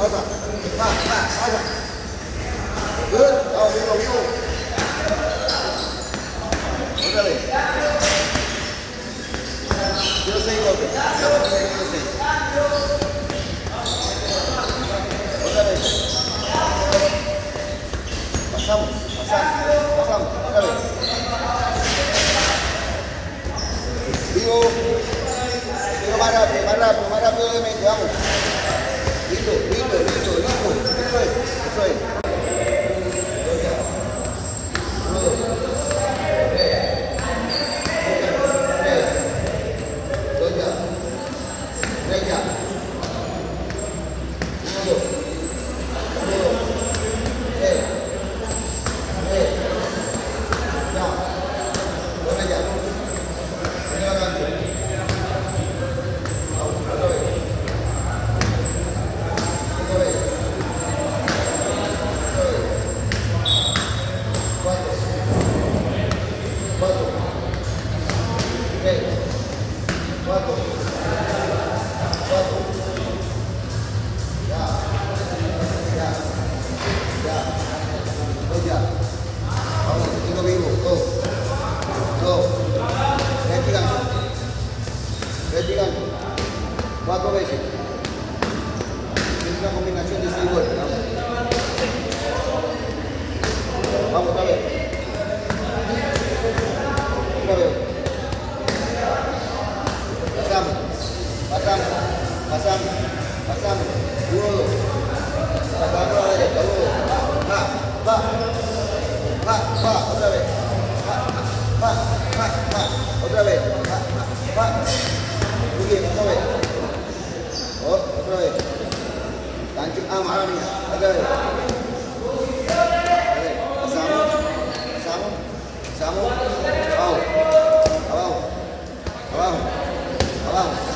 Pasa. Va, pasa. Good. Vamos, vivo, vivo. Vez. Pasamos, pasamos, pasamos. Vez. Vivo. Vivo más rápido, más rápido, más rápido de. Vamos. リードリード Gigantes. Cuatro veces. Es una combinación de seis golpes. Vamos. Vamos otra vez. Otra vez. Pasamos. Pasamos. Pasamos. Pasamos. Abajo, abajo, abajo, abajo.